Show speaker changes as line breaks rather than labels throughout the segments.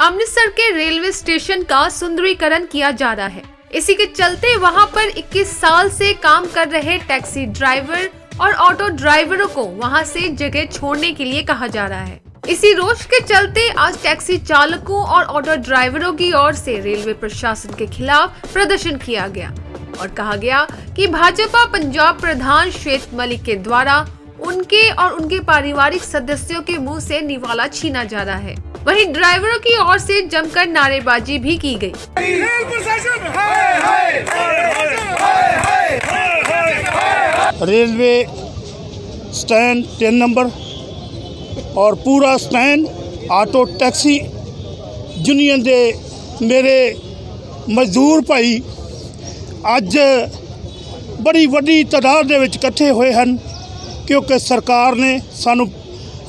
अमृतसर के railway station का सुंदरीकरण किया जा रहा है। इसी के चलते वहाँ पर 21 साल से काम कर रहे टैक्सी ड्राइवर और ऑटो ड्राइवरों को वहाँ से जगह छोड़ने के लिए कहा जा रहा है। इसी रोष के चलते आज टैक्सी चालकों और ऑटो ड्राइवरों की ओर से रेलवे प्रशासन के खिलाफ प्रदर्शन किया गया और कहा गया कि भाजपा पंजाब प्रधान श्वेत मलिक के द्वारा उनके और उनके पारिवारिक सदस्यों के मुँह से निवाला छीना जा रहा है। वहीं ड्राइवरों की ओर से जमकर नारेबाजी भी की गई।
रेलवे स्टैंड तीन नंबर और पूरा स्टैंड ਆਟੋ ਟੈਕਸੀ ਯੂਨੀਅਨ ਦੇ ਮੇਰੇ ਮਜ਼ਦੂਰ ਭਾਈ ਅੱਜ ਬੜੀ ਵੱਡੀ ਤਾਦਾਦ ਦੇ ਵਿੱਚ ਇਕੱਠੇ ਹੋਏ ਹਨ ਕਿਉਂਕਿ ਸਰਕਾਰ ਨੇ ਸਾਨੂੰ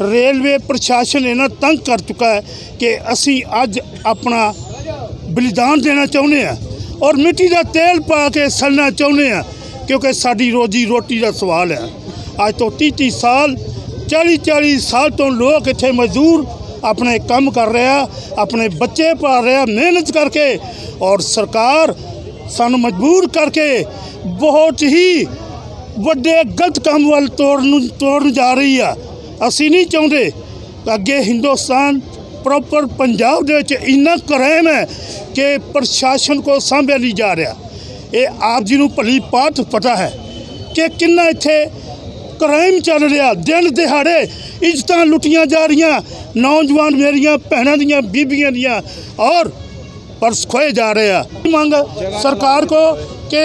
ਰੇਲਵੇ ਪ੍ਰਸ਼ਾਸਨ ਇਹਨਾਂ ਤੰਗ ਕਰ ਚੁੱਕਾ ਹੈ ਕਿ ਅਸੀਂ ਅੱਜ ਆਪਣਾ ਬਲੀਦਾਨ ਦੇਣਾ ਚਾਹੁੰਦੇ ਆ ਔਰ ਮਿੱਟੀ ਦਾ ਤੇਲ ਪਾ ਕੇ ਸਲਣਾ ਚਾਹੁੰਦੇ ਆ ਕਿਉਂਕਿ ਸਾਡੀ ਰੋਜੀ ਰੋਟੀ ਦਾ ਸਵਾਲ ਹੈ। ਅੱਜ ਤੋਂ 30 30 ਸਾਲ 40 40 ਸਾਲ ਤੋਂ ਲੋਕ ਇੱਥੇ ਮਜ਼ਦੂਰ ਆਪਣੇ ਕੰਮ ਕਰ ਰਿਹਾ, ਆਪਣੇ ਬੱਚੇ ਪਾਲ ਰਿਹਾ, ਮਿਹਨਤ ਕਰਕੇ ਔਰ ਸਰਕਾਰ ਸਾਨੂੰ ਮਜਬੂਰ ਕਰਕੇ ਬਹੁਤ ਹੀ ਵੱਡੇ ਗਲਤ ਕੰਮ ਵੱਲ ਤੋੜਨ ਨੂੰ ਤੋੜਨ ਜਾ ਰਹੀ ਆ। ਅਸੀਂ ਨਹੀਂ ਚਾਹੁੰਦੇ ਅੱਗੇ ਹਿੰਦੁਸਤਾਨ ਪ੍ਰੋਪਰ ਪੰਜਾਬ ਦੇ ਵਿੱਚ ਇੰਨਾ ਕਰਾਇਮ ਹੈ ਕਿ ਪ੍ਰਸ਼ਾਸਨ ਕੋ ਸਾਂਭਿਆ ਨਹੀਂ ਜਾ ਰਿਹਾ ਇਹ ਆਪ ਜੀ ਨੂੰ ਭਲੀ ਪਾਤ ਪਤਾ ਹੈ ਕਿ ਕਿੰਨਾ ਇੱਥੇ ਕ੍ਰਾਈਮ ਚੱਲ ਰਿਹਾ ਦਿਨ ਦਿਹਾੜੇ ਇੱਜ਼ਤਾਂ ਲੁੱਟੀਆਂ ਜਾ ਰਹੀਆਂ ਨੌਜਵਾਨ ਮੇਰੀਆਂ ਭੈਣਾਂ ਦੀਆਂ ਬੀਬੀਆਂ ਦੀਆਂ ਔਰ ਪਰਸ ਖੋਏ ਜਾ ਰਹੇ ਆ ਮੰਗ ਸਰਕਾਰ ਕੋ ਕਿ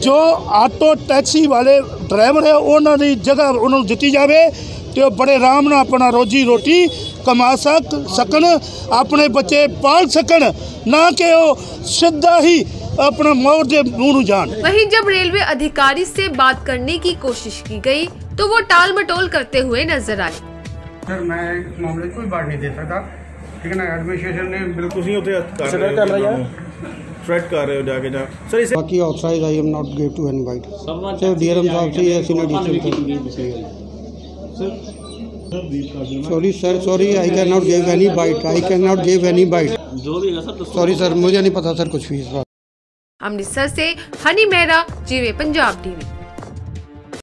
ਜੋ ਆਟੋ ਟੈਕਸੀ ਵਾਲੇ ਡਰਾਈਵਰ ਹੈ ਉਹਨਾਂ ਦੀ ਜਗ੍ਹਾ ਉਹਨਾਂ ਨੂੰ ਦਿੱਤੀ ਜਾਵੇ ਤੇ ਉਹ ਬੜੇ ਆਰਾਮ ਨਾਲ ਆਪਣਾ ਰੋਜੀ ਰੋਟੀ ਕਮਾ ਸਕ ਸਕਣ ਆਪਣੇ ਬੱਚੇ ਪਾਲ ਸਕਣ ਨਾ ਕਿ ਉਹ ਸਿੱਧਾ ਹੀ अपना मौत के मुंह ਨੂੰ ਜਾਣ
वहीं जब रेलवे अधिकारी से बात करने की कोशिश की गई तो वो टाल मटोल करते हुए नजर आए
सर मैं इस मामले 'ਚ ਕੋਈ ਬਾਤ ਨਹੀਂ ਦੇ ਸਕਦਾ ਠੀਕ ਹੈ ਨਾ ਐਡਮਿਨਿਸਟ੍ਰੇਸ਼ਨ ਨੇ
थ्रेट कर रहे हो जाके सर इसे
बाकी outside I am not get to invite sir DM साहब से ये senior sorry sir sorry I can not give any bite I can not give
any bite जो भी
सॉरी सर मुझे नहीं पता सर कुछ भी इस
अमृतसर से हनी मेहरा जीवे पंजाब टीवी।